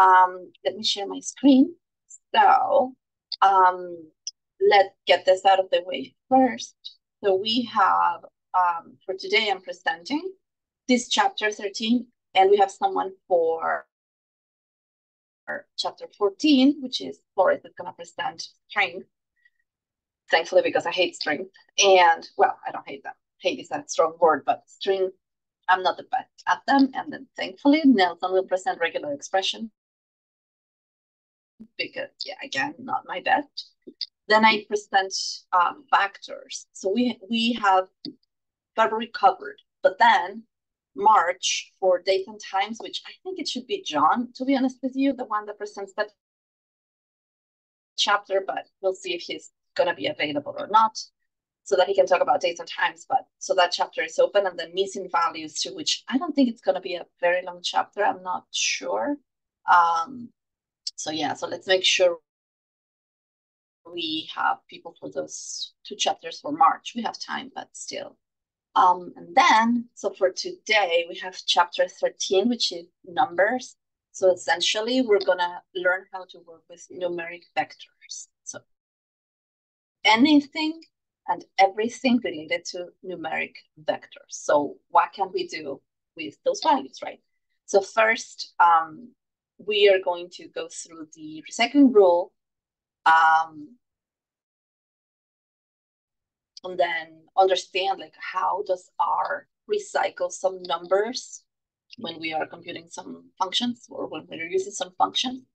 Um, let me share my screen. So um, let's get this out of the way first. So we have, um, for today, I'm presenting this chapter 13, and we have someone for chapter 14, which is Flores is going to present strings. Thankfully, because I hate strings. And, well, I don't hate them. Hate is a strong word, but strings, I'm not the best at them. And then, thankfully, Nelson will present regular expression because, yeah, again, not my best. Then I present um, factors. So we we have February covered, but then March for dates and times, which I think it should be John, to be honest with you, the one that presents that chapter, but we'll see if he's to be available or not so that he can talk about dates and times. But so that chapter is open and then missing values to which I don't think it's going to be a very long chapter. I'm not sure. Um, so yeah, so let's make sure we have people for those two chapters for March. We have time, but still. Um, and then, so for today, we have chapter 13, which is numbers. So essentially, we're going to learn how to work with numeric vectors. So anything and everything related to numeric vectors. So what can we do with those values, right? So first, um, we are going to go through the recycling rule um, and then understand like how does R recycle some numbers when we are computing some functions or when we're using some function.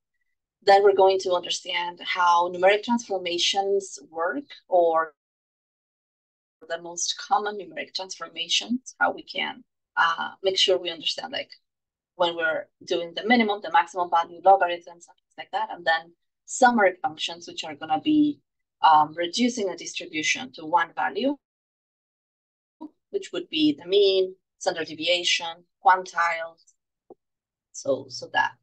Then we're going to understand how numeric transformations work or the most common numeric transformations, how we can uh, make sure we understand like when we're doing the minimum, the maximum value logarithms, and things like that. And then summary functions, which are going to be um, reducing a distribution to one value, which would be the mean, standard deviation, quantiles. So, so that.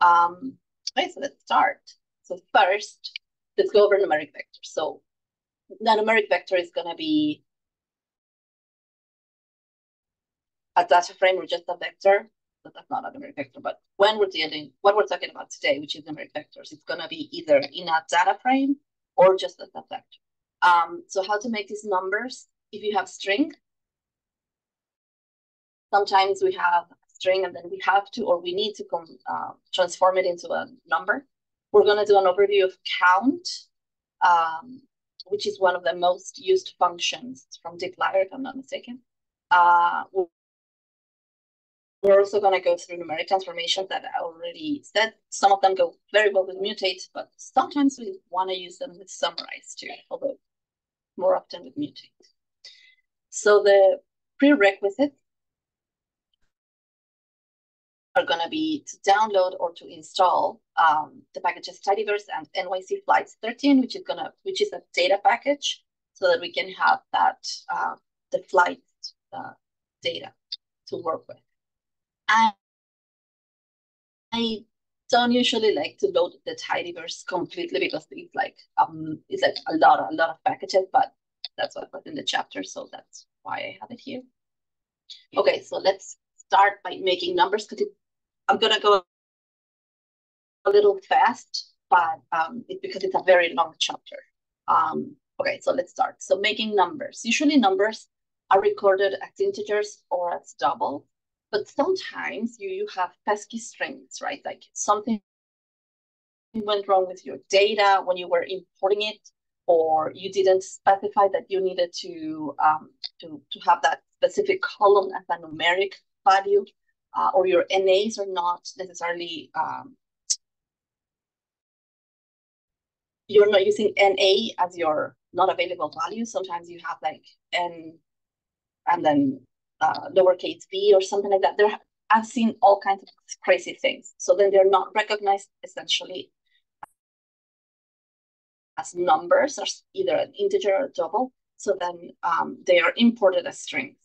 Um, okay, so let's start. So first, let's go over numeric vectors. So the numeric vector is going to be a data frame or just a vector. That's not a numeric vector, but when we're dealing, what we're talking about today, which is numeric vectors, it's going to be either in a data frame or just as a vector. Um, so how to make these numbers? If you have string, sometimes we have string and then we have to, or we need to uh, transform it into a number. We're going to do an overview of count, um, which is one of the most used functions from dplyr, if I'm not mistaken. Uh, also going to go through numeric transformations that I already said. Some of them go very well with mutate, but sometimes we want to use them with summarize too, although more often with mutate. So the prerequisite are going to be to download or to install um, the packages tidyverse and nycflights13, which is gonna which is a data package, so that we can have that uh, the flight uh, data to work with. I, I don't usually like to load the tidyverse completely because it's like um it's like a lot a lot of packages, but that's what was in the chapter, so that's why I have it here. Okay, so let's start by making numbers because I'm gonna go a little fast, but um, it's because it's a very long chapter. Um, okay, so let's start. So making numbers. Usually numbers are recorded as integers or as double. But sometimes you, you have pesky strings, right? Like something went wrong with your data when you were importing it, or you didn't specify that you needed to um, to, to have that specific column as a numeric value, uh, or your NAs are not necessarily um, you're not using NA as your not available value. Sometimes you have like N and then uh, lowercase b or something like that. There, I've seen all kinds of crazy things. So then they're not recognized essentially as numbers, or either an integer or double. So then um, they are imported as strings.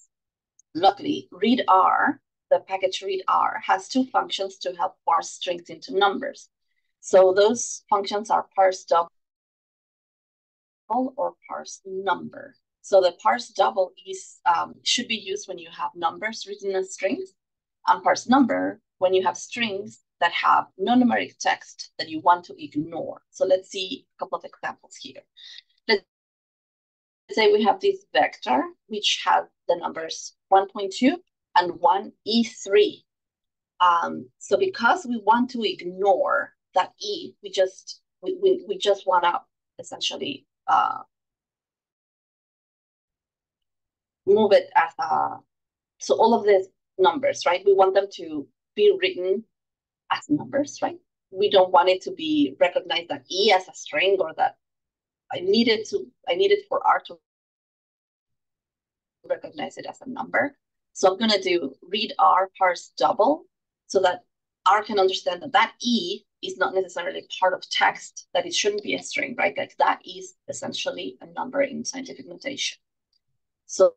Luckily, readr, the package readr, has two functions to help parse strings into numbers. So those functions are parse double or parse number. So the parse double is um, should be used when you have numbers written as strings, and parse number when you have strings that have non-numeric text that you want to ignore. So let's see a couple of examples here. Let's say we have this vector, which has the numbers 1.2 and 1e3. Um, so because we want to ignore that e, we just we, we, we just want to essentially uh, move it as a so all of these numbers, right? We want them to be written as numbers, right? We don't want it to be recognized that E as a string or that I needed to, I needed for R to recognize it as a number. So I'm gonna do readr parse double so that R can understand that that E is not necessarily part of text, that it shouldn't be a string, right? Like that is essentially a number in scientific notation. So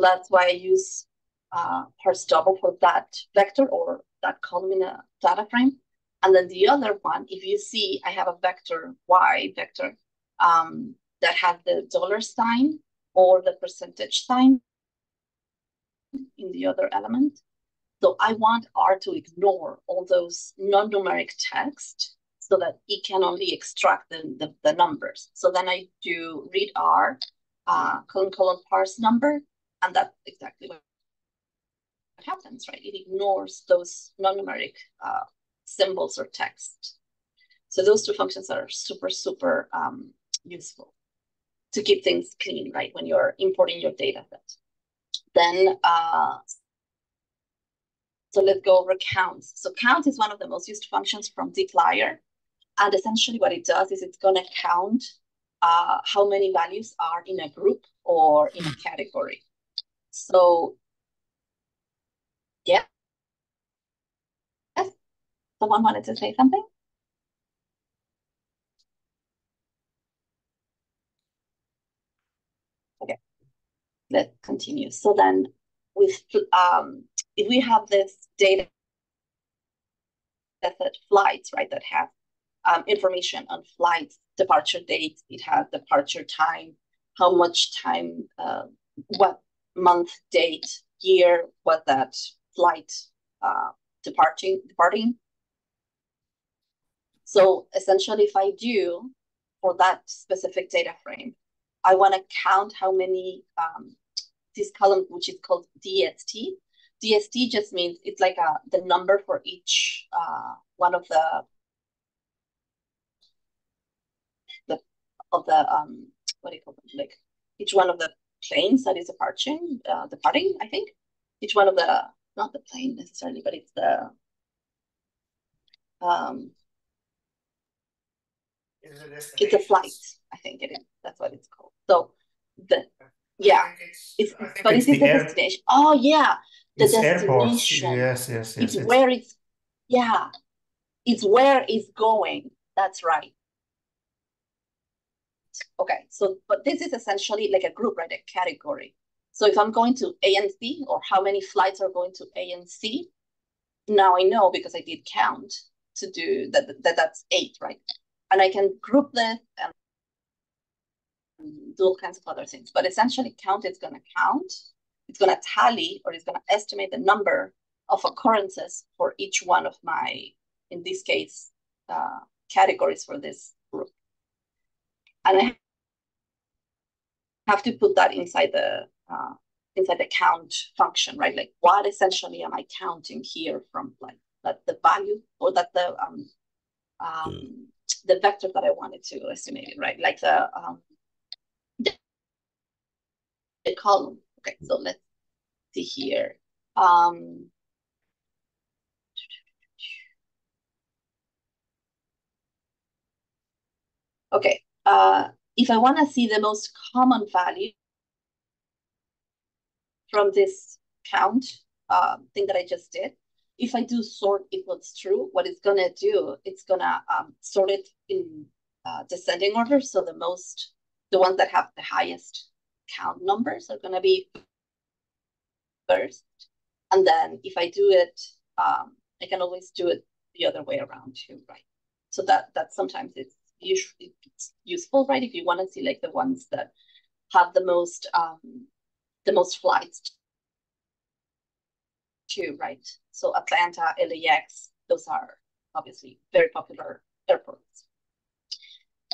that's why I use uh, parse double for that vector or that column in a data frame. And then the other one, if you see, I have a vector y vector um, that has the dollar sign or the percentage sign in the other element. So I want R to ignore all those non-numeric text so that it can only extract the, the, the numbers. So then I do readr, uh, colon, colon, parse number, and that's exactly what happens, right? It ignores those non-numeric uh, symbols or text. So those two functions are super, super um, useful to keep things clean, right? When you're importing your data set. Then, uh, so let's go over counts. So count is one of the most used functions from dplyr. And essentially what it does is it's gonna count uh, how many values are in a group or in a category. So yeah. Yes. Someone wanted to say something? Okay. Let's continue. So then with um if we have this data that flights, right, that have um, information on flights, departure date, it has departure time, how much time, uh, what month, date, year, what that flight uh, departing, departing. So essentially, if I do for that specific data frame, I want to count how many um, this column, which is called DST. DST just means it's like a the number for each uh, one of the the of the um what do you call them like each one of the planes that is departing uh, departing I think each one of the not the plane necessarily, but it's the um it's a flight. I think it is. That's what it's called. So the yeah, it's, it's but it's, it's the, air... destination. Oh yeah, the it's destination. Yes, yes, yes. It's, it's where it's yeah, it's where it's going. That's right. Okay, so but this is essentially like a group, right? A category. So if I'm going to ANC, or how many flights are going to ANC, now I know because I did count to do that, that that's eight, right? And I can group this and do all kinds of other things. But essentially, count is going to count, it's going to tally, or it's going to estimate the number of occurrences for each one of my, in this case, uh, categories for this. And I have to put that inside the uh, inside the count function, right? Like what essentially am I counting here from like that the value or that the um, um mm. the vector that I wanted to estimate it, right? Like the um the, the column. Okay, so let's see here. Um Okay, uh, if I want to see the most common value, from this count um, thing that I just did, if I do sort equals true, what it's gonna do, it's gonna um, sort it in uh, descending order. So the most, the ones that have the highest count numbers are gonna be first. And then if I do it, um, I can always do it the other way around too, right? So that that sometimes it's it's useful, right? If you want to see like the ones that have the most um, the most flights too, right? So Atlanta, LAX, those are obviously very popular airports.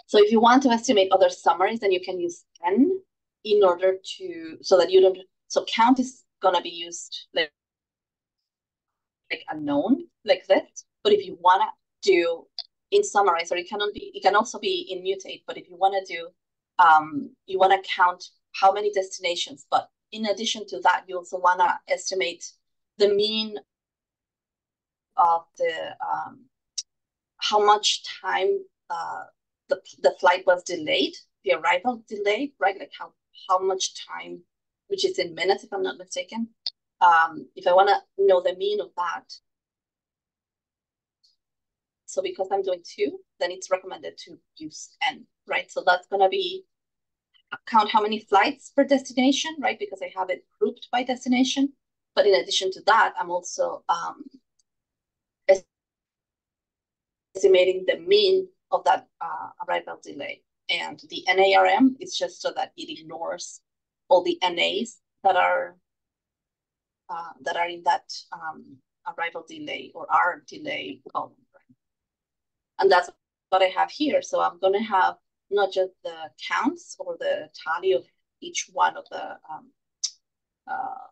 So if you want to estimate other summaries, then you can use N in order to, so that you don't, so count is gonna be used like, like a known like this. But if you wanna do in summarize, or it cannot be, it can also be in mutate, but if you wanna do, um, you wanna count how many destinations, but in addition to that, you also wanna estimate the mean of the, um, how much time uh, the, the flight was delayed, the arrival delayed, right? Like how, how much time, which is in minutes, if I'm not mistaken. Um, if I want to know the mean of that. So because I'm doing two, then it's recommended to use N, right? So that's going to be count how many flights per destination, right? Because I have it grouped by destination. But in addition to that, I'm also um, estimating the mean of that uh, arrival delay. And the na.rm is just so that it ignores all the NAs that are uh, that are in that um, arrival delay or R delay column. And that's what I have here. So I'm going to have not just the counts or the tally of each one of the um, uh,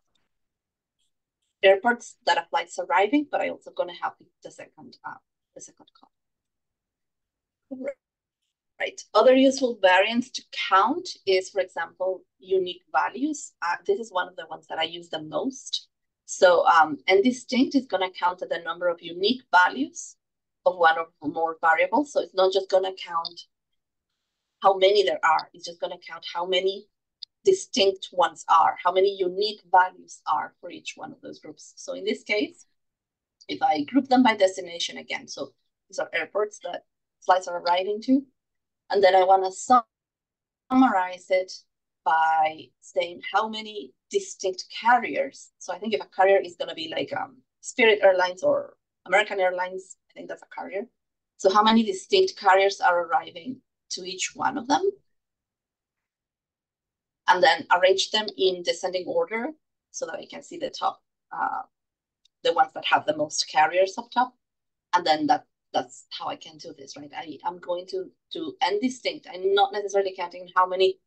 airports that a flight's arriving, but I also going to have the second uh, the second column. Right. Other useful variants to count is, for example, unique values. Uh, this is one of the ones that I use the most. So, um, n_distinct is going to count the number of unique values of one or more variables. So it's not just going to count how many there are. It's just going to count how many distinct ones are, how many unique values are for each one of those groups. So in this case, if I group them by destination again, so these are airports that flights are arriving to. And then I want to summarize it by saying how many distinct carriers. So I think if a carrier is going to be like um, Spirit Airlines or American Airlines, I think that's a carrier. So how many distinct carriers are arriving to each one of them? And then arrange them in descending order so that I can see the top, uh, the ones that have the most carriers up top. And then that that's how I can do this, right? I, I'm going to do n_distinct. I'm not necessarily counting how many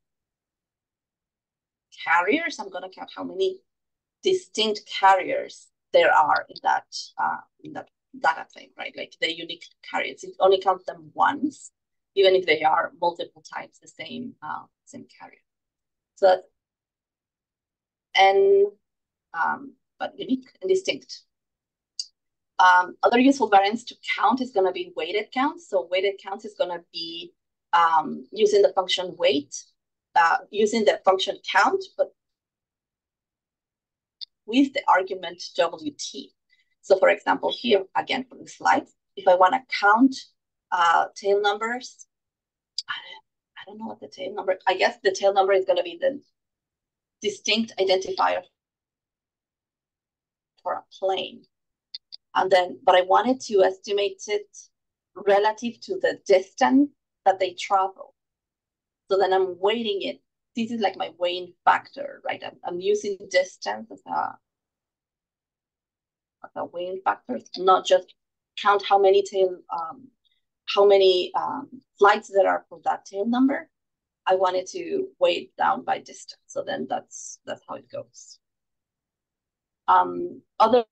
carriers. I'm going to count how many distinct carriers there are in that uh, in that data frame, right? Like the unique carriers. It only counts them once, even if they are multiple times the same uh, same carrier. So that's n, um, but unique and distinct. Um, other useful variants to count is going to be weighted counts. So weighted counts is going to be um, using the function weight, uh, using the function count, but with the argument WT. So for example, here, again, for the slide, if I want to count uh, tail numbers, I, I don't know what the tail number, I guess the tail number is going to be the distinct identifier for a plane. And then, but I wanted to estimate it relative to the distance that they travel. So then I'm weighting it. This is like my weighing factor, right? I'm, I'm using distance as a, as a weighing factor, not just count how many tail, um, how many um, flights there are for that tail number. I wanted to weigh it down by distance. So then that's that's how it goes. Um, other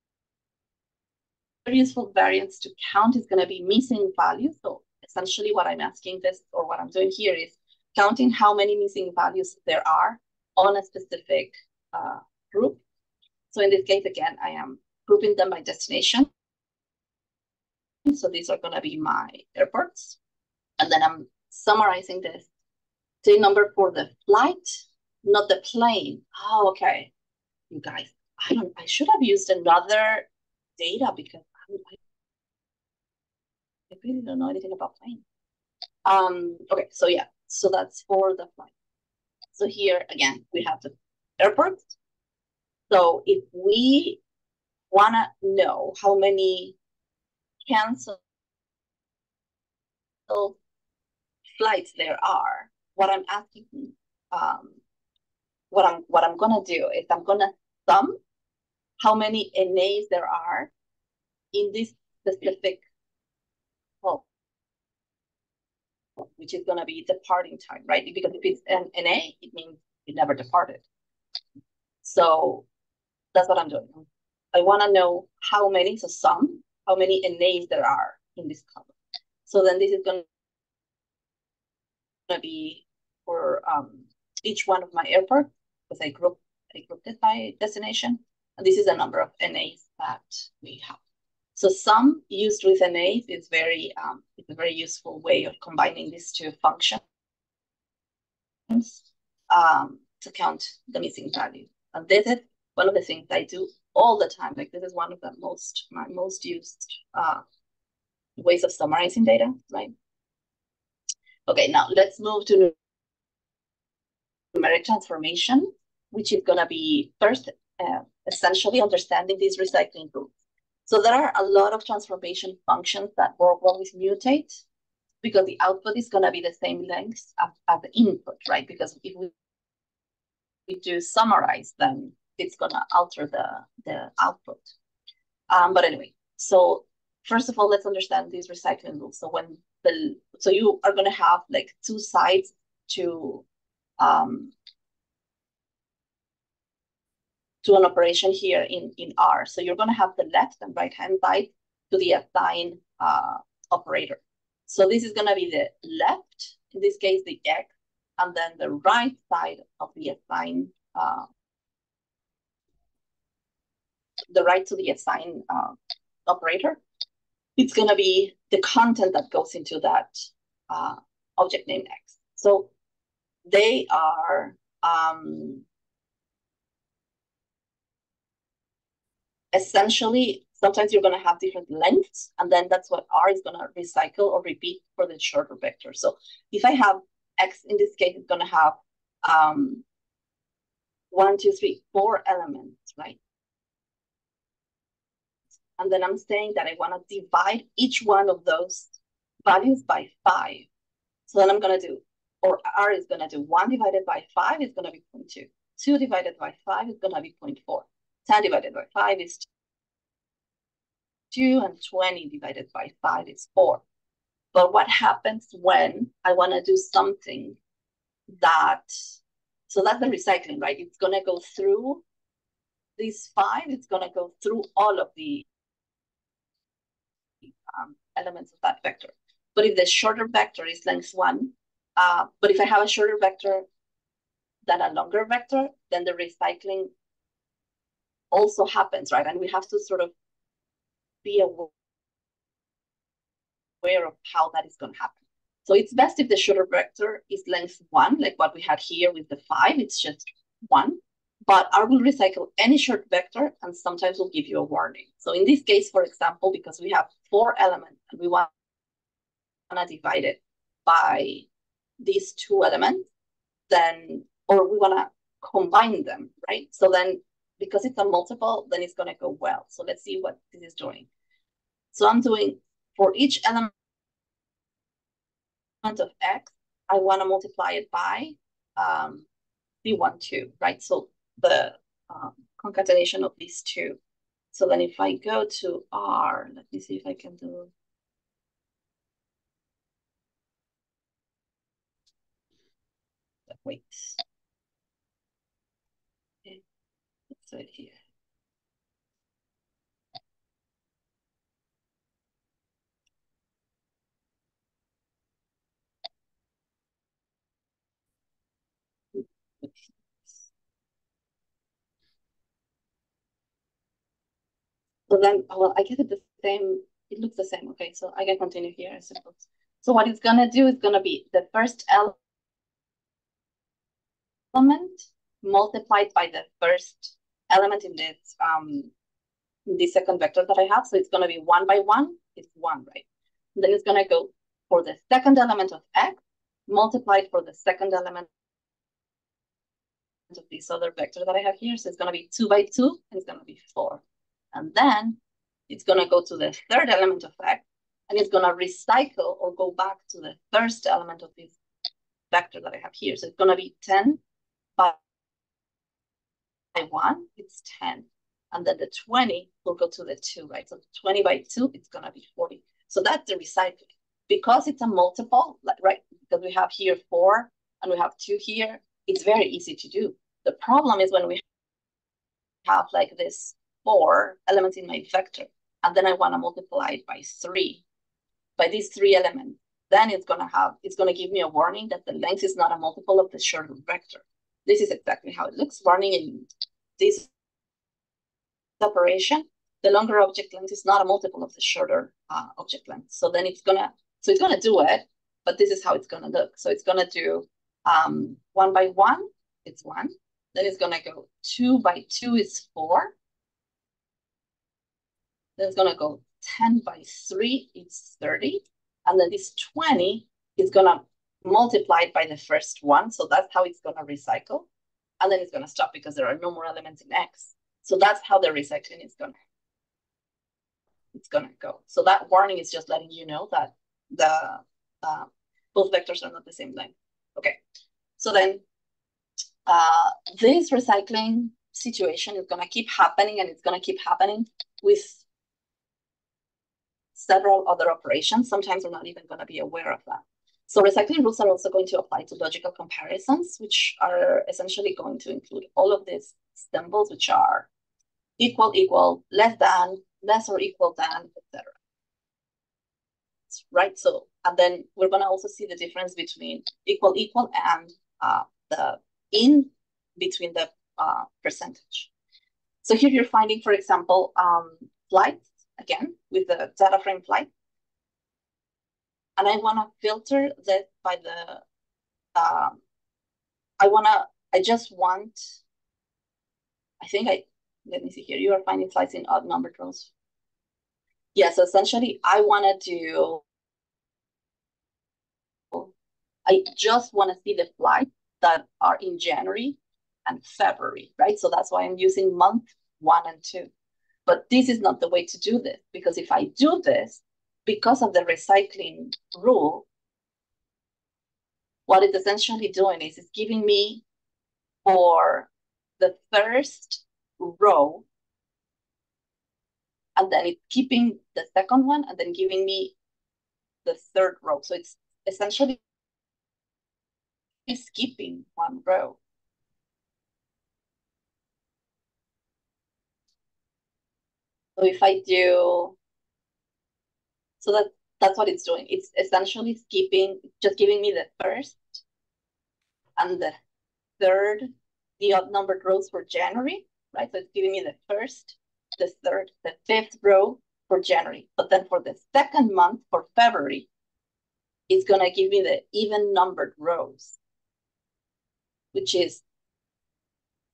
useful variance to count is going to be missing values. So essentially what I'm asking this or what I'm doing here is counting how many missing values there are on a specific uh, group. So in this case, again, I am grouping them by destination. So these are going to be my airports. And then I'm summarizing this day number for the flight, not the plane. Oh, okay. You guys, I don't I should have used another data because I really don't know anything about plane. Um, okay, so yeah, so that's for the flight. So here again, we have the airport. So if we wanna know how many cancel flights there are, what I'm asking, um, what I'm what I'm gonna do is I'm gonna sum how many NAs there are in this specific hole, which is to be departing time, right? Because if it's an NA, it means it never departed. So that's what I'm doing. I want to know how many, so sum, how many NAs there are in this column. So then this is going to be for um, each one of my airports, because I group I grouped it by destination. And this is the number of NAs that we have. So sum used with NAs is very um, it's a very useful way of combining these two functions um, to count the missing value. And this is one of the things I do all the time. Like this is one of the most my most used uh, ways of summarizing data, right? Okay, now let's move to numeric transformation, which is gonna be first uh, essentially understanding these recycling rules. So there are a lot of transformation functions that work well with mutate because the output is gonna be the same length as, as the input, right? Because if we, we do summarize, then it's gonna alter the, the output. Um, but anyway, so first of all, let's understand these recycling rules. So when the so you are gonna have like two sides to um, to an operation here in, in R. So you're gonna have the left and right hand side to the assign uh, operator. So this is gonna be the left, in this case, the X, and then the right side of the assign uh, the right to the assign uh, operator, it's going to be the content that goes into that uh, object name X. So they are um, essentially, sometimes you're going to have different lengths, and then that's what R is going to recycle or repeat for the shorter vector. So if I have X in this case, it's going to have um, one, two, three, four elements, right? And then I'm saying that I want to divide each one of those values by five. So then I'm going to do, or R is going to do one divided by five is going to be 0.2. Two divided by five is going to be 0.4. 10 divided by five is two, and 20 divided by five is four. But what happens when I want to do something that, so that's the recycling, right? It's going to go through these five, it's going to go through all of the um, elements of that vector. But if the shorter vector is length one, uh, but if I have a shorter vector than a longer vector, then the recycling also happens, right? And we have to sort of be aware of how that is going to happen. So it's best if the shorter vector is length one, like what we had here with the five, it's just one but R will recycle any short vector and sometimes will give you a warning. So in this case, for example, because we have four elements and we want to divide it by these two elements, then, or we want to combine them, right? So then because it's a multiple, then it's going to go well. So let's see what this is doing. So I'm doing for each element of X, I want to multiply it by um, C12, right? So the um, concatenation of these two. So then if I go to R, let me see if I can do wait. Okay. Let's do it here. So then, well, I guess it's the same, it looks the same. Okay, so I can continue here, I suppose. So what it's gonna do is gonna be the first element multiplied by the first element in this um in this second vector that I have. So it's gonna be one by one, it's one, right? And then it's gonna go for the second element of x multiplied for the second element of this other vector that I have here. So it's gonna be two by two, and it's gonna be four. And then it's going to go to the third element of X, and it's going to recycle or go back to the first element of this vector that I have here. So it's going to be 10 by 1, it's 10. and then the 20 will go to the 2, right? So 20 by 2, it's going to be 40. So that's the recycling. Because it's a multiple, right, because we have here 4 and we have 2 here, it's very easy to do. The problem is when we have like this 4 elements in my vector, and then I want to multiply it by 3, by these three elements, then it's going to have, it's going to give me a warning that the length is not a multiple of the shorter vector. This is exactly how it looks. Warning in this operation, the longer object length is not a multiple of the shorter uh, object length. So then it's gonna, so it's gonna do it, but this is how it's gonna look. So it's gonna do um, one by one, it's one. Then it's gonna go two by two is four. It's gonna go 10 by three, it's 30. And then this 20 is gonna multiply by the first one. So that's how it's gonna recycle. And then it's gonna stop because there are no more elements in X. So that's how the recycling is gonna it's gonna go. So that warning is just letting you know that the uh, both vectors are not the same length. Okay, so then uh, this recycling situation is gonna keep happening and it's gonna keep happening with several other operations. Sometimes we're not even gonna be aware of that. So recycling rules are also going to apply to logical comparisons, which are essentially going to include all of these symbols, which are equal, equal, less than, less or equal than, etc. Right, so, and then we're gonna also see the difference between equal, equal, and uh, the in between the uh, percentage. So here you're finding, for example, um, flights, again, with the data frame flight, and I want to filter that by the, um, I want to, I just want, I think I, let me see here, you are finding flights in odd number rows. Yeah, so essentially I want to do, I just want to see the flights that are in January and February, right? So that's why I'm using month one and two. But this is not the way to do this because if I do this, because of the recycling rule, what it's essentially doing is it's giving me for the first row, and then it's keeping the second one and then giving me the third row. So it's essentially skipping one row. If I do so that that's what it's doing. It's essentially skipping, just giving me the first and the third, the odd numbered rows for January, right? So it's giving me the first, the third, the fifth row for January. But then for the second month, for February, it's gonna give me the even numbered rows, which is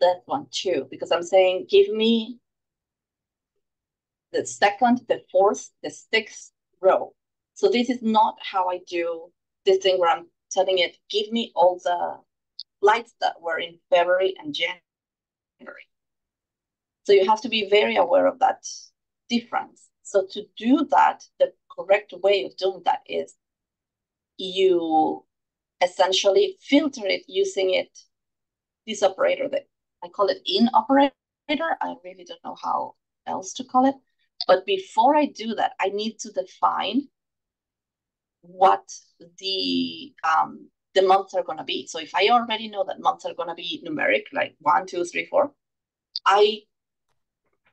that one too, because I'm saying, give me the second, the fourth, the sixth, row. So this is not how I do this thing where I'm telling it, give me all the flights that were in February and January. So you have to be very aware of that difference. So to do that, the correct way of doing that is you essentially filter it using it, this operator that I call it in operator. I really don't know how else to call it. But before I do that, I need to define what the um, the months are going to be. So if I already know that months are going to be numeric, like one, two, three, four, I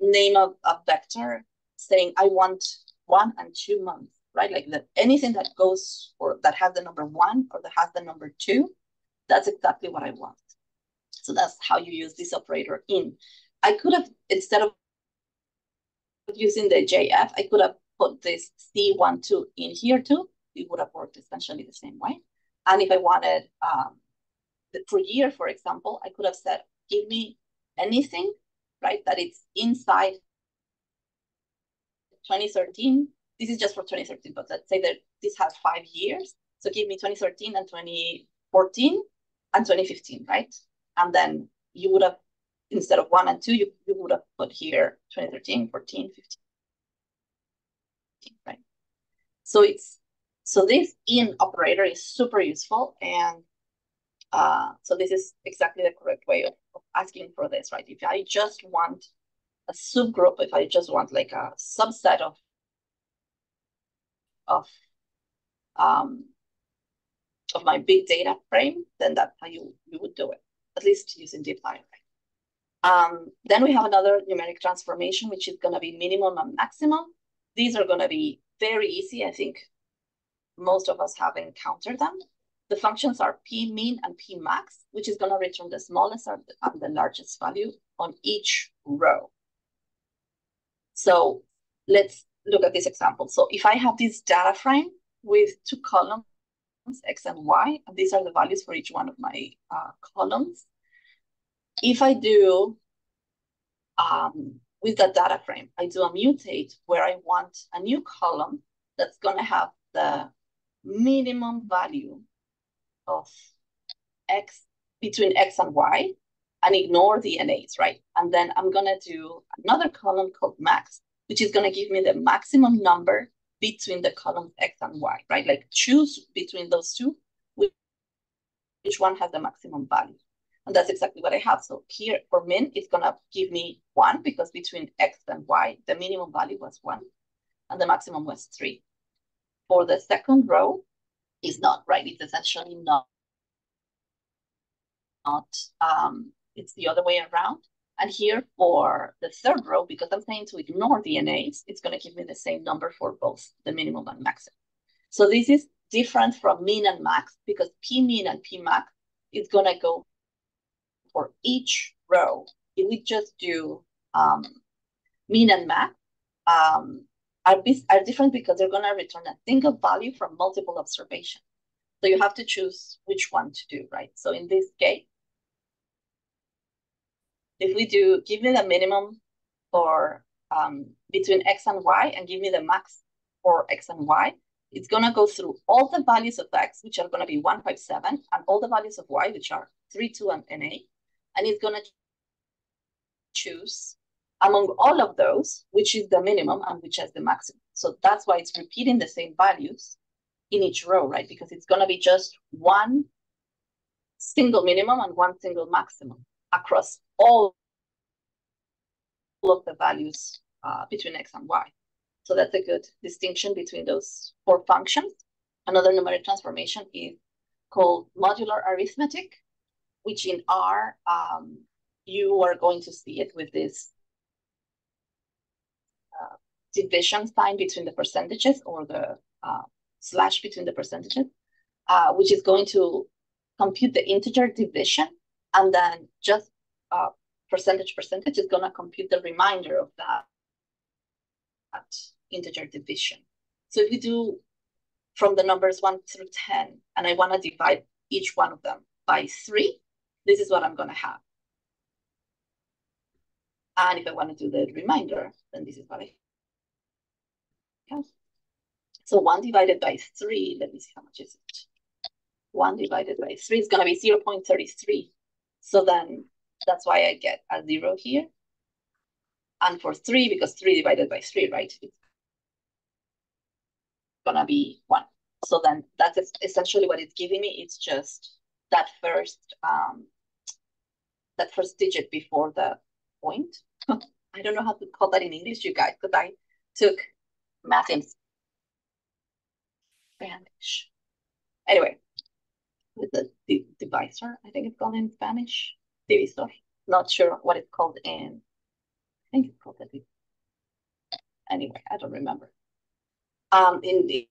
name a, a vector saying I want one and two months, right? Like that anything that goes or that has the number one or that has the number two, that's exactly what I want. So that's how you use this operator in. I could have, instead of using the JF, I could have put this C12 in here too. It would have worked essentially the same way. And if I wanted um, for year, for example, I could have said, give me anything, right, that it's inside 2013. This is just for 2013, but let's say that this has five years. So give me 2013 and 2014 and 2015, right? And then you would have instead of one and two, you, you would have put here 2013, 14, 15, right? So it's so this in operator is super useful. And uh, so this is exactly the correct way of, of asking for this, right? If I just want a subgroup, if I just want like a subset of of um, of my big data frame, then that's how you, you would do it, at least using dplyr. Um, then we have another numeric transformation, which is going to be minimum and maximum. These are going to be very easy. I think most of us have encountered them. The functions are pmin and pmax, which is going to return the smallest and the largest value on each row. So let's look at this example. So if I have this data frame with two columns, X and Y, and these are the values for each one of my uh, columns. If I do, um, with that data frame, I do a mutate where I want a new column that's gonna have the minimum value of X between X and Y and ignore the NAs, right? And then I'm gonna do another column called max, which is gonna give me the maximum number between the columns X and Y, right? Like choose between those two, which one has the maximum value. And that's exactly what I have. So here for min, it's gonna give me one because between X and Y, the minimum value was one and the maximum was three. For the second row, is not, right? It's essentially not, not um, it's the other way around. And here for the third row, because I'm saying to ignore DNAs, it's going to give me the same number for both the minimum and maximum. So this is different from min and max because pmin and pmax is going to go for each row. If we just do um, min and max, um, are, are different because they're going to return a single value from multiple observations. So you have to choose which one to do, right? So in this case, if we do, give me the minimum for um, between x and y and give me the max for x and y, it's going to go through all the values of x, which are going to be 157, and all the values of y, which are 3, 2, and 8. And it's going to choose among all of those, which is the minimum and which is the maximum. So that's why it's repeating the same values in each row, right? Because it's going to be just one single minimum and one single maximum across all of the values uh, between x and y. So that's a good distinction between those four functions. Another numeric transformation is called modular arithmetic, which in R, um, you are going to see it with this uh, division sign between the percentages or the uh, slash between the percentages, uh, which is going to compute the integer division and then just uh, percentage percentage is going to compute the remainder of that, that integer division. So if you do from the numbers 1 through 10, and I want to divide each one of them by 3, this is what I'm going to have. And if I want to do the reminder, then this is what I have. So 1 divided by 3, let me see how much is it. 1 divided by 3 is going to be 0 0.33. So then that's why I get a 0 here. And for 3, because 3 divided by 3, right, it's going to be 1. So then that's essentially what it's giving me. It's just that first um, that first digit before the point. I don't know how to call that in English, you guys, because I took math in Spanish. Anyway, with the divisor, I think it's called in Spanish divisor. Not sure what it's called in, I think it's called the, anyway, I don't remember. Um, in the,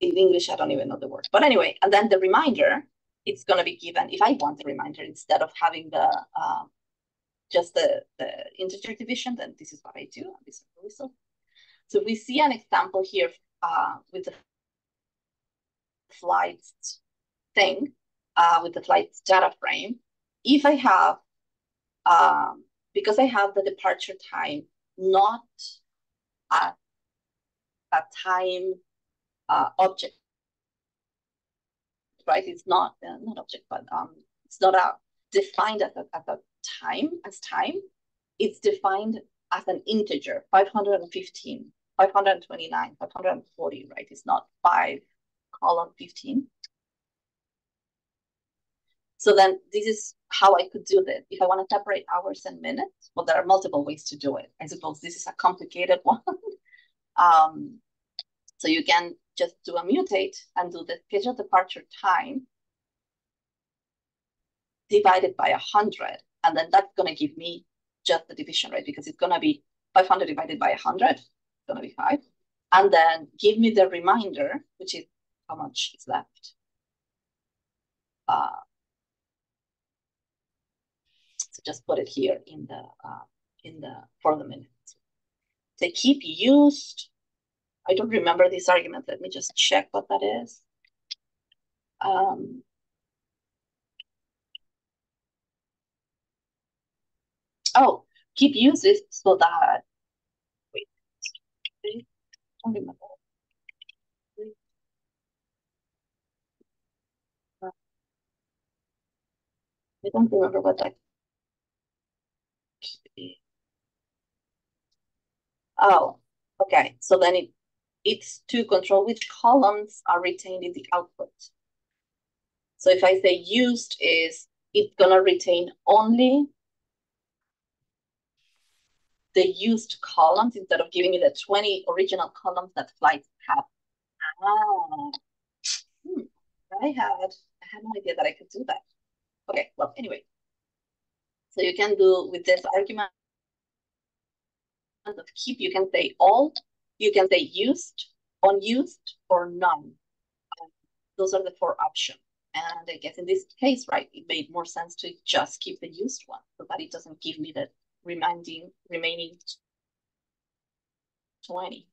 in English, I don't even know the word. But anyway, and then the reminder, it's going to be given, if I want the reminder, instead of having the, uh, just the, the integer division, then this is what I do. This is the result. So we see an example here uh, with the flights thing uh, with the flight data frame, if I have, um, because I have the departure time not a, a time uh, object, right? It's not, uh, not object, but um, it's not a, defined as a, as a time, as time. It's defined as an integer, 515, 529, 540, right? It's not 5 colon 15. So then this is how I could do this. If I want to separate hours and minutes, well, there are multiple ways to do it. I suppose this is a complicated one. um, so you can just do a mutate and do the scheduled departure time divided by 100. And then that's going to give me just the division rate because it's going to be 500 divided by 100. It's going to be 5. And then give me the reminder, which is how much is left. Uh, so just put it here in the uh, in the for the minutes. They keep used. I don't remember this argument. Let me just check what that is. Um, oh, keep uses so that wait, I don't remember. I don't remember what that. Oh, okay. So then it it's to control which columns are retained in the output. So if I say used is it's gonna retain only the used columns instead of giving me the 20 original columns that flights have. Ah, hmm. I had I had no idea that I could do that. Okay, well, anyway. So you can do with this argument of keep, you can say all, you can say used, unused, or none. Um, those are the four options. And I guess in this case, right, it made more sense to just keep the used one so that it doesn't give me the remaining remaining 20.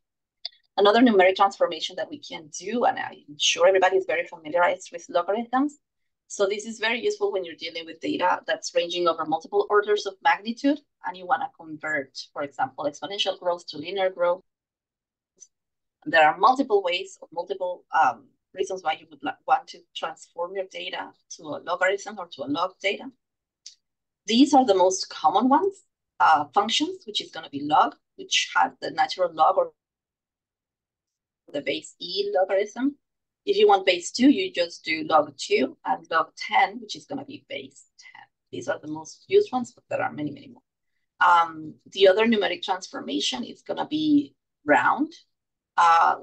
Another numeric transformation that we can do, and I'm sure everybody is very familiarized with logarithms, so this is very useful when you're dealing with data that's ranging over multiple orders of magnitude and you want to convert, for example, exponential growth to linear growth. There are multiple ways or multiple um, reasons why you would want to transform your data to a logarithm or to a log data. These are the most common ones. Uh, functions, which is going to be log, which has the natural log or the base e logarithm. If you want base 2, you just do log 2 and log 10, which is going to be base 10. These are the most used ones, but there are many, many more. Um, the other numeric transformation is going to be round, uh,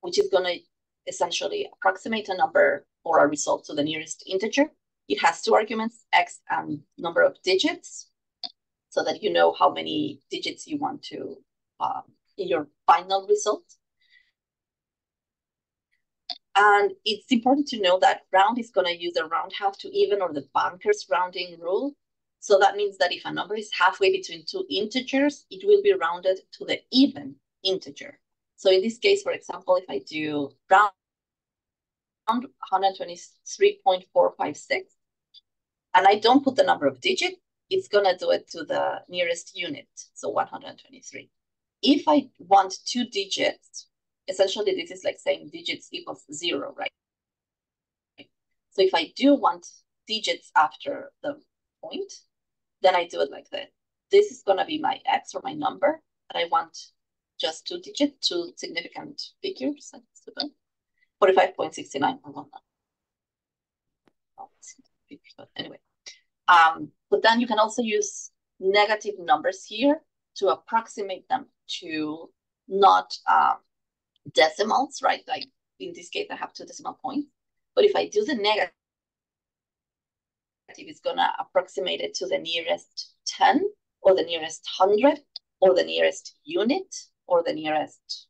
which is going to essentially approximate a number or a result to the nearest integer. It has two arguments, x and number of digits, so that you know how many digits you want to um, in your final result. And it's important to know that round is going to use a round half to even or the banker's rounding rule. So that means that if a number is halfway between two integers, it will be rounded to the even integer. So in this case, for example, if I do round 123.456, and I don't put the number of digits, it's going to do it to the nearest unit, so 123. If I want two digits, essentially this is like saying digits equals zero, right? So if I do want digits after the point, then I do it like this. This is going to be my x or my number, and I want just two digit, two significant figures. 45.69, I want that. But anyway, um, but then you can also use negative numbers here to approximate them to not um, decimals, right? Like in this case, I have two decimal points. But if I do the negative, it's going to approximate it to the nearest 10 or the nearest 100 or the nearest unit or the nearest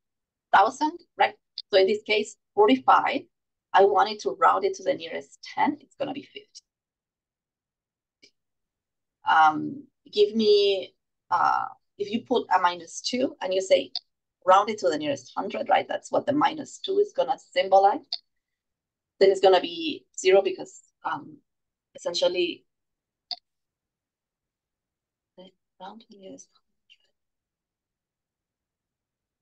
1,000, right? So in this case, 45, I wanted to round it to the nearest 10. It's going to be 50. Um, give me, uh, if you put a minus 2 and you say round it to the nearest 100, right? That's what the minus 2 is going to symbolize. Then it's going to be 0 because um, essentially round to the nearest 100.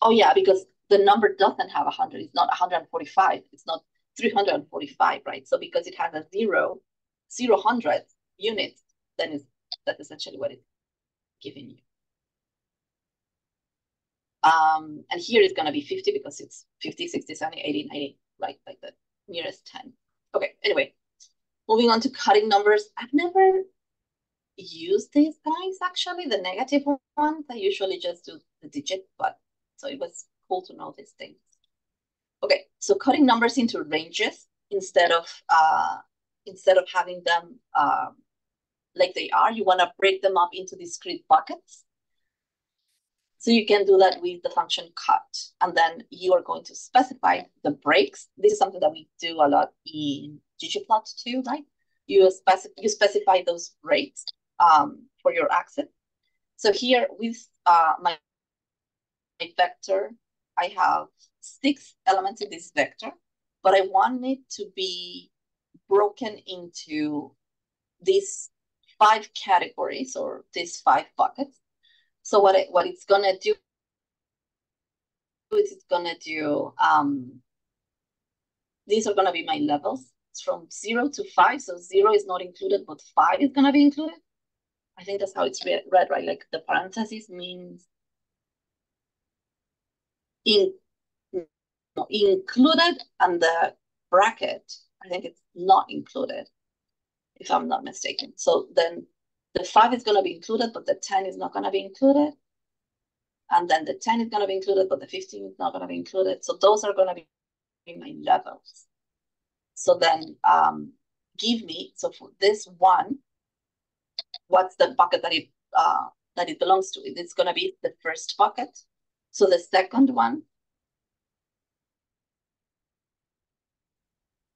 Oh, yeah, because the number doesn't have 100. It's not 145. It's not 345, right? So because it has a 0, 0 hundred units, then it's, that's essentially what it's giving you. Um, and here it's going to be 50 because it's 50, 60, 70, 80, 90, right? Like the nearest 10. Okay, anyway. moving on to cutting numbers. I've never used these guys actually, the negative ones. I usually just do the digit, but so it was cool to know these things. Okay, so cutting numbers into ranges instead of uh, instead of having them um, like they are, you want to break them up into discrete buckets. So you can do that with the function cut. And then you are going to specify the breaks. This is something that we do a lot in ggplot2, right? You, you specify those breaks um, for your axis. So here with uh, my vector, I have six elements in this vector, but I want it to be broken into these five categories or these five buckets. So what it, what it's gonna do is it's gonna do um, these are gonna be my levels. It's from zero to five. So zero is not included, but five is gonna be included. I think that's how it's read, read right? Like the parentheses means in included and the bracket, I think it's not included, if I'm not mistaken. So then the five is going to be included, but the 10 is not going to be included. And then the 10 is going to be included, but the 15 is not going to be included. So those are going to be my levels. So then um, give me, so for this one, what's the bucket that it uh, that it belongs to? It's going to be the first bucket. So the second one,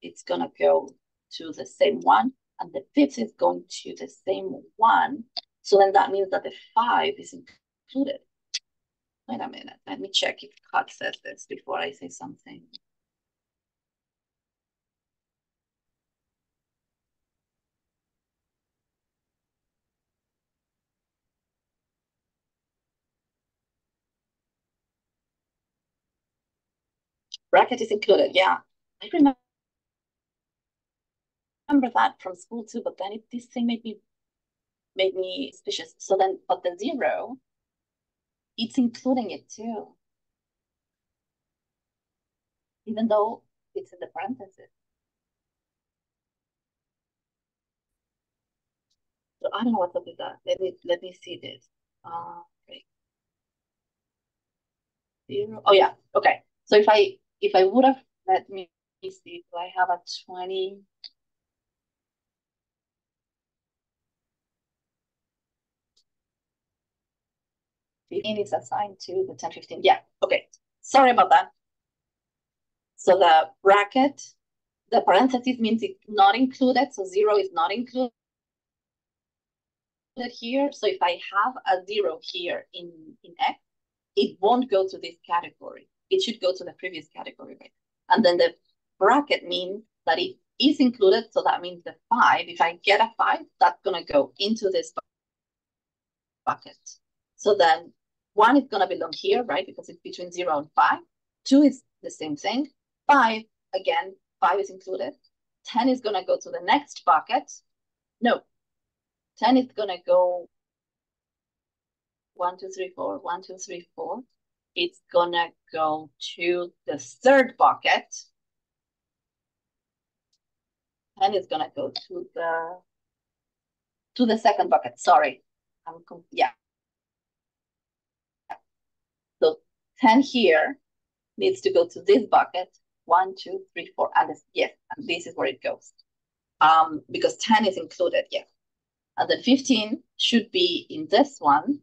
it's going to go to the same one and the fifth is going to the same one. So then that means that the five is included. Wait a minute, let me check if cut says this before I say something. Bracket is included, yeah. I remember remember that from school too, but then it, this thing made me made me suspicious. So then, but the zero, it's including it too, even though it's in the parentheses. So I don't know what's up with that. Let me let me see this. Uh, okay. Zero. Oh yeah. Okay. So if I if I would have let me see, do I have a twenty? 15 is assigned to the 10, 15. Yeah, okay. Sorry about that. So the bracket, the parentheses means it's not included. So zero is not included here. So if I have a zero here in, in X, it won't go to this category. It should go to the previous category, right? And then the bracket means that it is included. So that means the five, if I get a five, that's gonna go into this bucket. So then one is going to belong here, right? Because it's between zero and five. Two is the same thing. Five, again, five is included. 10 is going to go to the next bucket. No, 10 is going to go one, two, three, four, one, two, three, four. It's to go to the third bucket. And it's to go to the to the second bucket. Sorry. I'm yeah, So 10 here needs to go to this bucket. One, two, three, four, and this, yes, and this is where it goes. Um, because 10 is included, yeah. And then 15 should be in this one.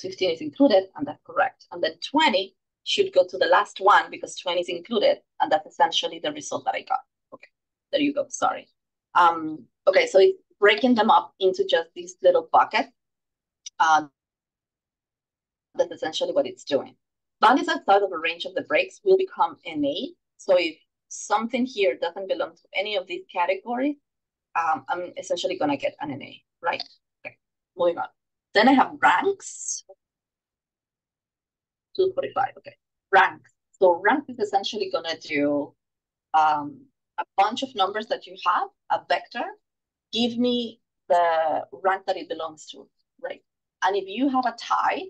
15 is included, and that's correct. And then 20 should go to the last one because 20 is included, and that's essentially the result that I got. Okay, there you go, sorry. Um, okay, so it's breaking them up into just these little buckets. Uh, that's essentially what it's doing. Values outside of the range of the breaks will become NA. So if something here doesn't belong to any of these categories, um, I'm essentially going to get an NA, right? Okay, moving on. Then I have ranks. 245, okay. Ranks. So rank is essentially going to do um, a bunch of numbers that you have, a vector, give me the rank that it belongs to, right? And if you have a tie,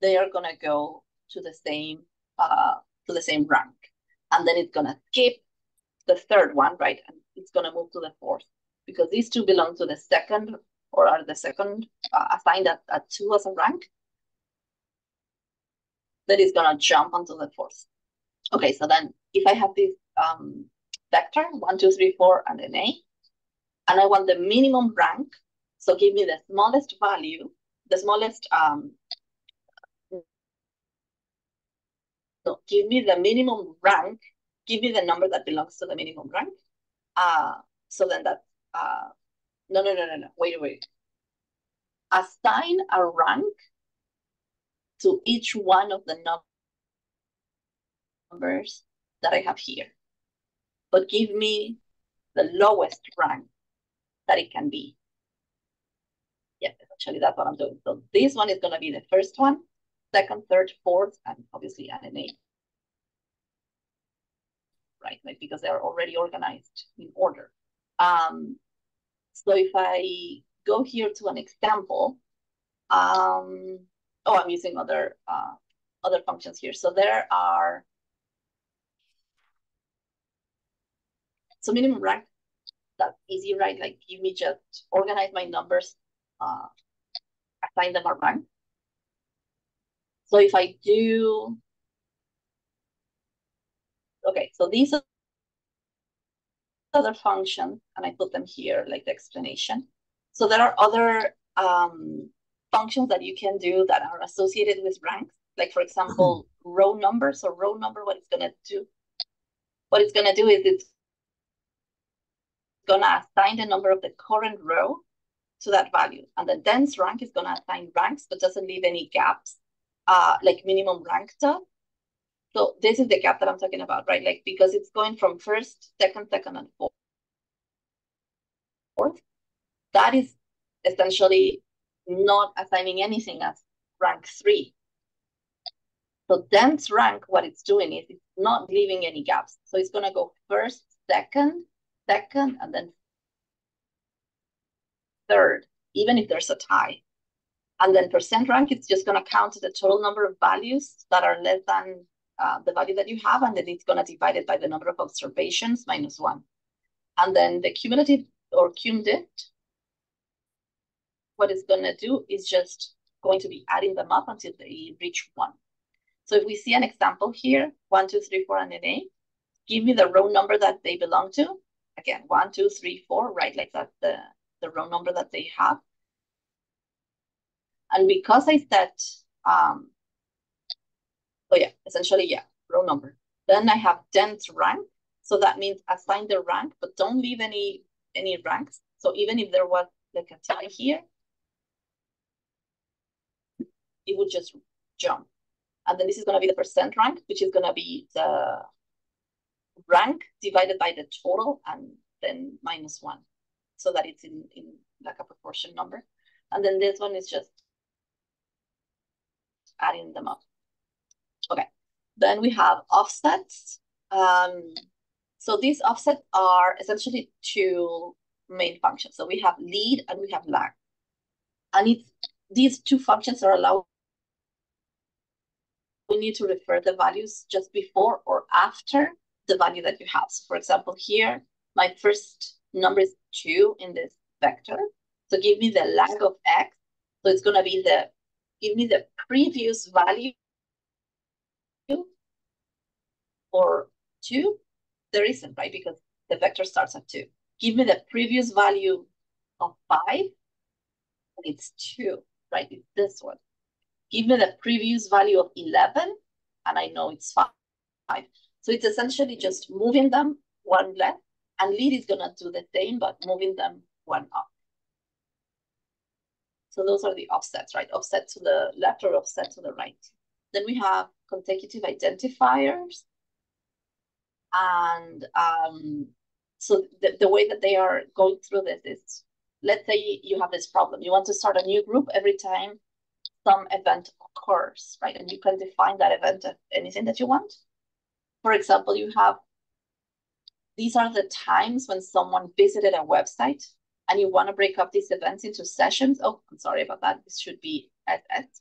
they are gonna go to the same uh, to the same rank. and then it's gonna skip the third one, right? And it's gonna move to the fourth because these two belong to the second or are the second uh, assigned at, at two as a rank. Then it's gonna jump onto the fourth. Okay, so then if I have this um, vector, one, two, three, four, and an A, and I want the minimum rank, so give me the smallest value, the smallest, um, no, give me the minimum rank, give me the number that belongs to the minimum rank. Uh, so then that, uh, no, no, no, no, no, wait, wait. Assign a rank to each one of the numbers that I have here, but give me the lowest rank that it can be. Yeah, actually that's what I'm doing. So this one is gonna be the first one, second, third, fourth, and obviously an eight. Right, like because they're already organized in order. Um, so if I go here to an example, um, oh, I'm using other uh, other functions here. So there are so minimum rank that's easy, right? Like give me just organize my numbers, uh, assign them a rank. So if I do, okay, so these are other functions, and I put them here, like the explanation. So there are other um, functions that you can do that are associated with ranks. Like for example, row number. So row number, what it's gonna do, what it's gonna do is it's gonna assign the number of the current row to that value. And the dense rank is gonna assign ranks, but doesn't leave any gaps, uh, like minimum rank does. So this is the gap that I'm talking about, right? Like because it's going from first, second, second, and fourth. fourth That is essentially not assigning anything as rank three. So dense rank, what it's doing is it's not leaving any gaps. So it's gonna go first, second, second, and then third, even if there's a tie. And then percent rank, it's just going to count the total number of values that are less than uh, the value that you have, and then it's going to divide it by the number of observations minus one. And then the cumulative or cume_dist, what it's going to do is just going to be adding them up until they reach one. So if we see an example here, one, two, three, four, and an A, give me the row number that they belong to, again, one, two, three, four, right? Like that, the, the row number that they have. And because I set, um, oh yeah, essentially, yeah, row number. Then I have dense rank. So that means assign the rank, but don't leave any, any ranks. So even if there was like a tie here, it would just jump. And then this is going to be the percent rank, which is going to be the rank divided by the total and then minus one so that it's in, in like a proportion number. And then this one is just adding them up. Okay, then we have offsets. Um, so these offsets are essentially two main functions. So we have lead and we have lag. And it's, these two functions are allowed we need to refer the values just before or after the value that you have. So for example, here, my first number is two in this vector. So give me the lag of x. So it's gonna be the, give me the previous value for two. There isn't, right? Because the vector starts at two. Give me the previous value of five. And it's two, right? It's this one. Give me the previous value of 11. And I know it's five. So it's essentially just moving them one left, and lead is gonna do the same, but moving them one up. So those are the offsets, right? Offset to the left or offset to the right. Then we have consecutive identifiers. And um, so the, the way that they are going through this is, let's say you have this problem. You want to start a new group every time some event occurs, right? And you can define that event as anything that you want. For example, you have, these are the times when someone visited a website and you want to break up these events into sessions. Oh, I'm sorry about that. This should be SS.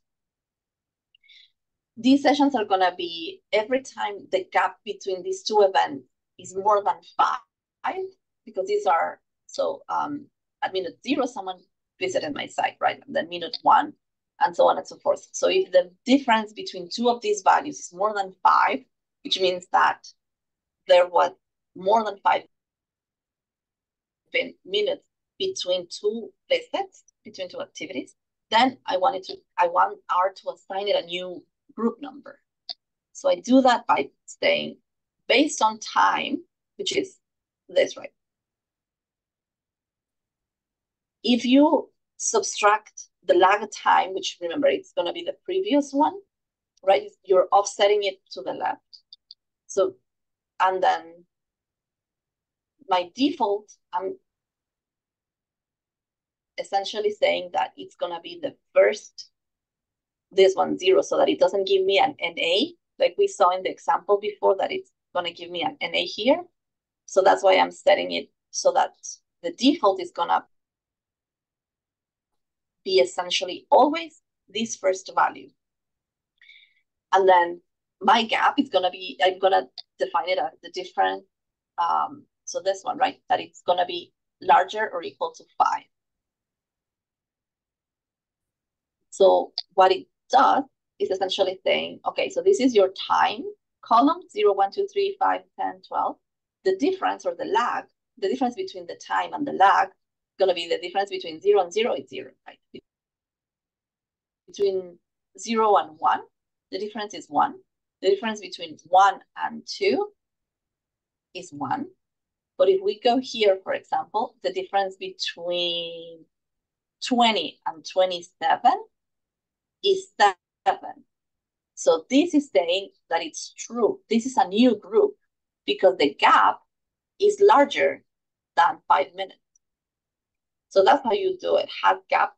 These sessions are gonna be every time the gap between these two events is more than five, because these are, so um, at minute zero, someone visited my site, right? And then minute one, and so on and so forth. So if the difference between two of these values is more than five, which means that there was more than five minutes between two visits, between two activities, then I wanted to, I want R to assign it a new group number. So I do that by saying based on time, which is this, right? If you subtract the lag time, which remember, it's going to be the previous one, right? You're offsetting it to the left. So, and then my default, I'm essentially saying that it's going to be the first, this one zero, so that it doesn't give me an NA, like we saw in the example before, that it's going to give me an NA here. So that's why I'm setting it so that the default is going to be essentially always this first value. And then my gap is going to be, I'm going to define it as the different, um, so this one, right, that it's going to be larger or equal to 5. So what it does is essentially saying, okay, so this is your time column, 0, 1, 2, 3, 5, 10, 12. The difference or the lag, the difference between the time and the lag going to be the difference between 0 and 0 is 0, right? Between 0 and 1, the difference is 1. The difference between 1 and 2 is 1. But if we go here, for example, the difference between 20 and 27 is 7. So this is saying that it's true. This is a new group because the gap is larger than 5 minutes. So that's how you do it, have gap.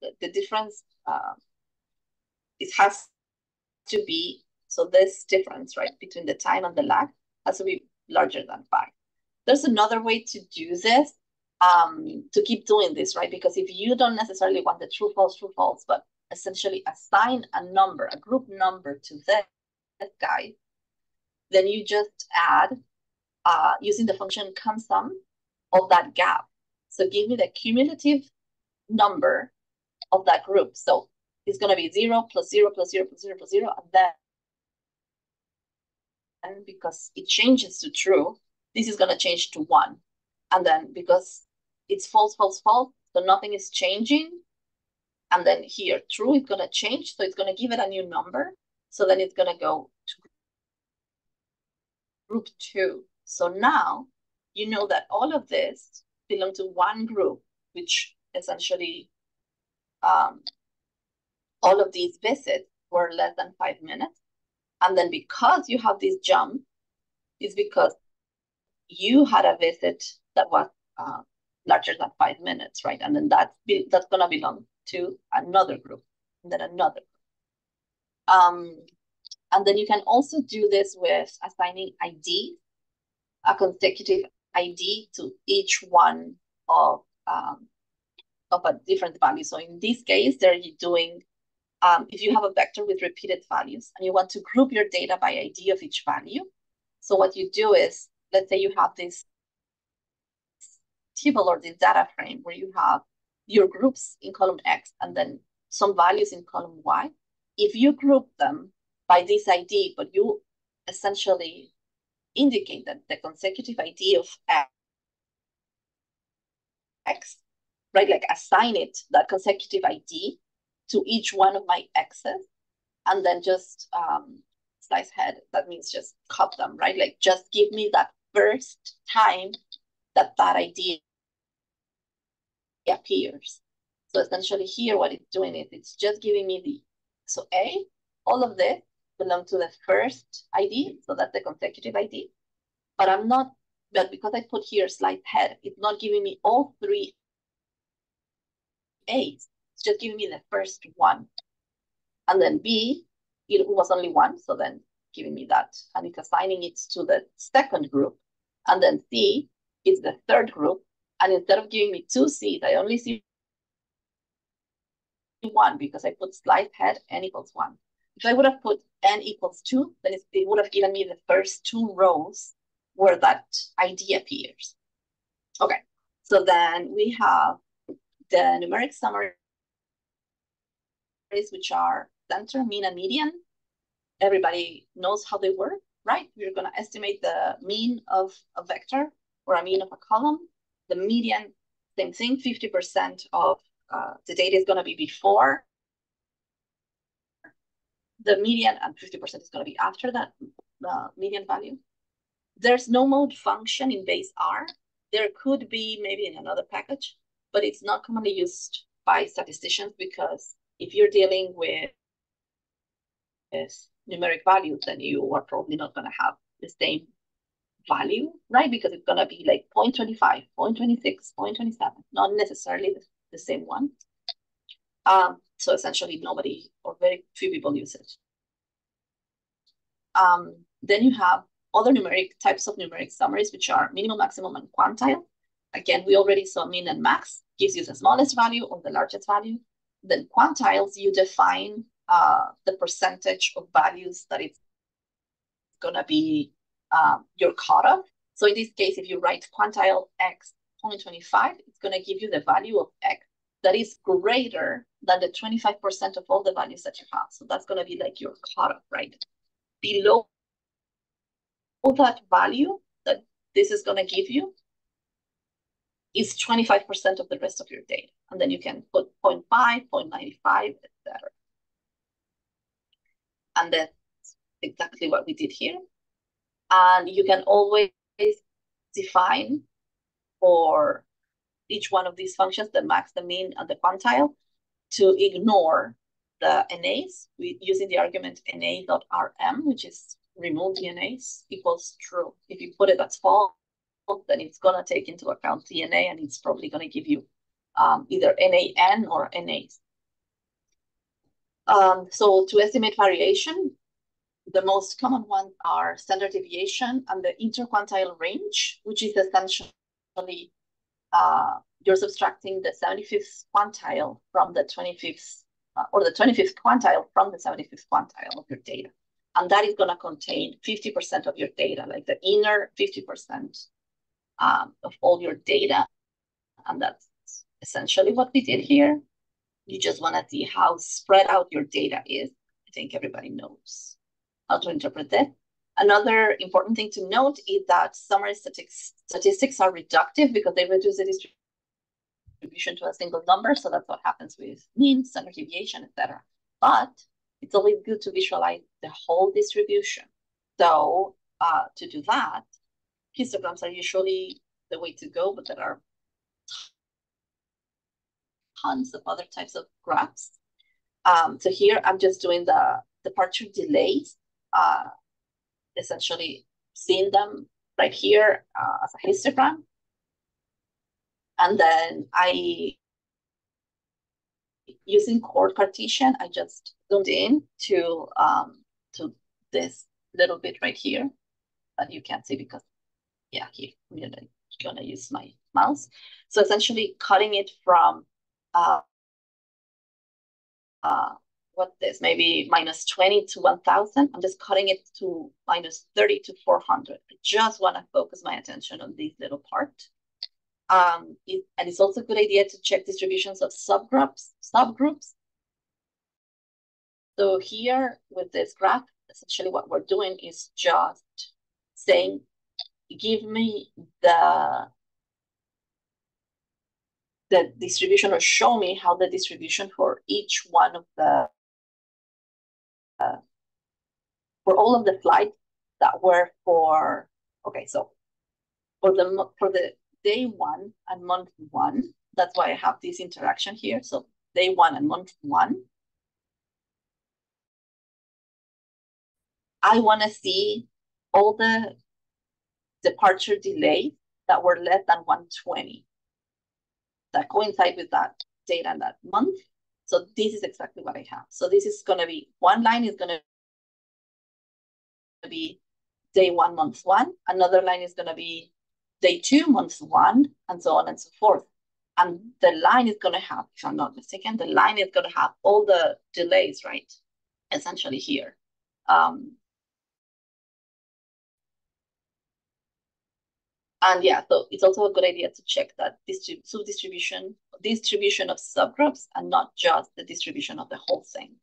The, the difference, uh, it has to be, so this difference, right, between the time and the lag has to be larger than 5. There's another way to do this, um, to keep doing this, right? Because if you don't necessarily want the true, false, true, false, but essentially assign a number, a group number to this guy, then you just add, uh, using the function cumsum of that gap. So give me the cumulative number of that group. So it's going to be 0 plus 0 plus 0 plus 0 plus 0, and then and because it changes to true, this is going to change to 1. And then because it's false, false, false, so nothing is changing. And then here, true, it's going to change. So it's going to give it a new number. So then it's going to go to group 2. So now you know that all of this belong to one group, which essentially um, all of these visits were less than five minutes. And then because you have this jump, is because you had a visit that was uh, larger than five minutes, right? And then that's, that's going to belong to another group, and then another group. Um, and then you can also do this with assigning ID, a consecutive ID to each one of um, of a different value. So in this case, they're doing, um, if you have a vector with repeated values and you want to group your data by ID of each value, so what you do is, let's say you have this table or this data frame where you have your groups in column X and then some values in column Y. If you group them by this ID, but you essentially indicate that the consecutive ID of X, right? Like assign it that consecutive ID to each one of my X's and then just um, slice head. That means just cut them, right? Like just give me that first time that that ID appears. So essentially here, what it's doing is it's just giving me the, so A, all of this belong to the first ID, so that's the consecutive ID. But I'm not, but because I put here slice head, it's not giving me all three A's. It's just giving me the first one. And then B, it was only one, so then giving me that. And it's assigning it to the second group. And then C is the third group. And instead of giving me two C's, I only see one because I put slice head n equals one. if I would have put n equals 2, then it would have given me the first two rows where that ID appears. Okay, so then we have the numeric summaries, which are center, mean, and median. Everybody knows how they work, right? We're going to estimate the mean of a vector or a mean of a column. The median, same thing, 50% of uh, the data is going to be before the median and 50% is going to be after that uh, median value. There's no mode function in base R. There could be maybe in another package, but it's not commonly used by statisticians because if you're dealing with numeric values, then you are probably not going to have the same value, right? Because it's going to be like 0.25, 0.26, 0.27, not necessarily the, same one. Um, so essentially nobody or very few people use it. Um, then you have other numeric types of numeric summaries, which are minimum, maximum, and quantile. Again, we already saw min and max gives you the smallest value or the largest value. Then quantiles, you define uh, the percentage of values that it's going to be um, your cutoff. So in this case, if you write quantile x 0.25, it's going to give you the value of x that is greater than the 25% of all the values that you have. So that's going to be like your cutoff, right? Below all that value that this is going to give you is 25% of the rest of your data. And then you can put 0 0.5, 0.95, etc. And that's exactly what we did here. And you can always define for each one of these functions, the max, the mean, and the quantile, to ignore the NAs using the argument na.rm, which is remove the NAs equals true. If you put it as false, then it's going to take into account the NA and it's probably going to give you um, either NaN or NAs. Um, so to estimate variation, the most common ones are standard deviation and the interquantile range, which is essentially uh, you're subtracting the 75th quantile from the 25th, uh, or the 25th quantile from the 75th quantile of your data. And that is going to contain 50% of your data, like the inner 50% um, of all your data. And that's essentially what we did here. You just want to see how spread out your data is. I think everybody knows how to interpret it. Another important thing to note is that summary statistics, statistics are reductive because they reduce the distribution to a single number. So that's what happens with mean, standard deviation, etc. But it's always good to visualize the whole distribution. So uh, to do that, histograms are usually the way to go, but there are tons of other types of graphs. Um, so here I'm just doing the departure delays uh, essentially seeing them right here uh, as a histogram. And then I, using coord_cartesian, I just zoomed in to, um, to this little bit right here that you can't see because, yeah, here, I'm gonna, gonna use my mouse. So essentially cutting it from uh, uh, this, maybe minus 20 to 1000. I'm just cutting it to minus 30 to 400. I just want to focus my attention on this little part. Um, it, and it's also a good idea to check distributions of subgroups, subgroups. So here with this graph, essentially what we're doing is just saying, give me the the distribution or show me how the distribution for each one of the uh, for all of the flights that were for okay so for the for the day one and month one that's why i have this interaction here. So day one and month one i want to see all the departure delays that were less than 120 that coincide with that date and that month so this is exactly what I have. So this is going to be, one line is going to be day one, month one. Another line is going to be day two, month one, and so on and so forth. And the line is going to have, if I'm not mistaken, the line is going to have all the delays, right? essentially here. Um, and yeah, so it's also a good idea to check that distrib sub-distribution, distribution of subgroups and not just the distribution of the whole thing.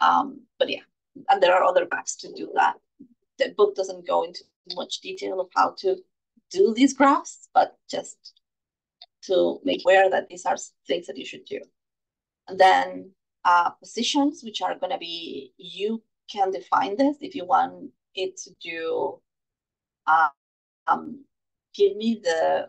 Um, but yeah, and there are other graphs to do that. The book doesn't go into much detail of how to do these graphs, but just to make aware that these are things that you should do. And then uh, positions, which are going to be, you can define this if you want it to do, uh, um, give me the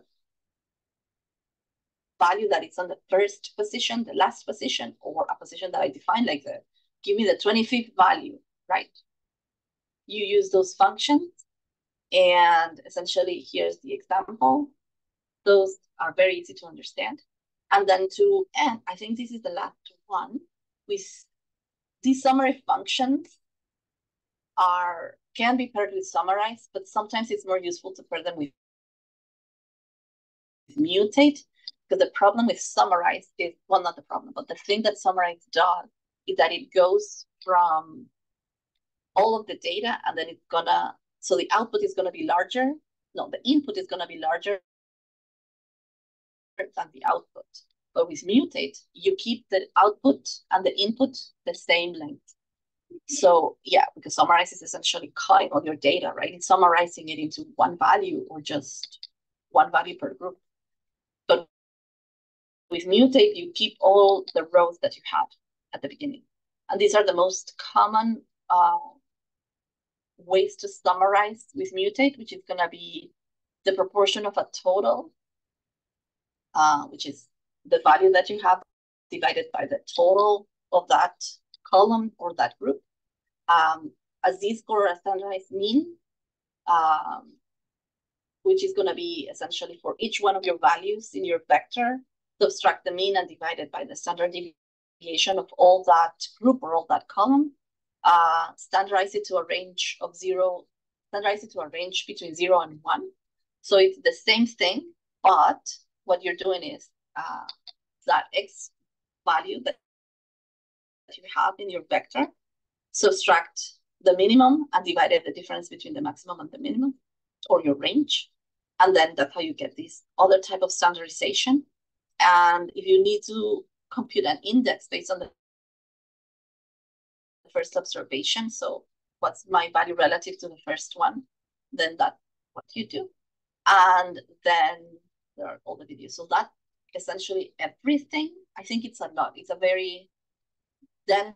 value that it's on the first position, the last position, or a position that I define like the, give me the 25th value, right? You use those functions and essentially here's the example. Those are very easy to understand. And then to end, I think this is the last one, with these summary functions are can be paired with summarize, but sometimes it's more useful to pair them with mutate because the problem with summarize is well not the problem but the thing that summarize does is that it goes from all of the data and then it's gonna so the output is gonna be larger no the input is gonna be larger than the output. But with mutate you keep the output and the input the same length so yeah because summarize is essentially cutting all your data right? It's summarizing it into one value or just one value per group. But with mutate you keep all the rows that you had at the beginning. And these are the most common uh, ways to summarize with mutate, which is going to be the proportion of a total, uh, which is the value that you have divided by the total of that column or that group. Um, a z-score standardized mean, um, which is going to be essentially for each one of your values in your vector, subtract the mean and divide it by the standard deviation of all that group or all that column, uh, standardize it to a range of zero, standardize it to a range between zero and one. So it's the same thing, but what you're doing is uh, that x value that you have in your vector, subtract the minimum and divide the difference between the maximum and the minimum or your range. And then that's how you get this other type of standardization. And if you need to compute an index based on the first observation. So what's my value relative to the first one? Then that's what you do. And then there are all the videos. So that essentially everything. I think it's a lot. It's a very dense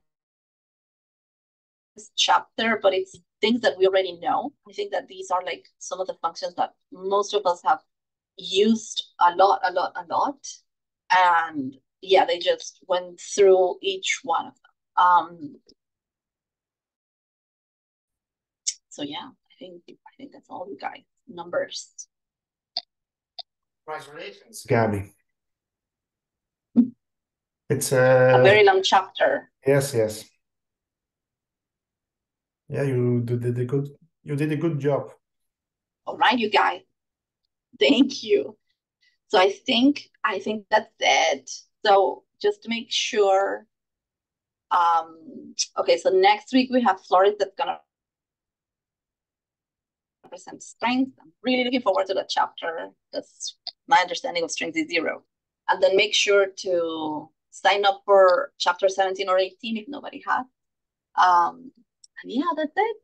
chapter, but it's things that we already know. I think that these are like some of the functions that most of us have used a lot, a lot, a lot. And yeah, they just went through each one of them. Um, so yeah, I think I think that's all you guys. Numbers. Congratulations, Gabby. It's a, a very long chapter. Yes, yes. Yeah, you did a good you did a good job. All right, you guys. Thank you. So I think I think that's it. So just to make sure. Um, okay, so next week we have Flores that's gonna present strings. I'm really looking forward to that chapter. That's my understanding of strings is zero. And then make sure to sign up for chapter 17 or 18 if nobody has. Um, and yeah, that's it.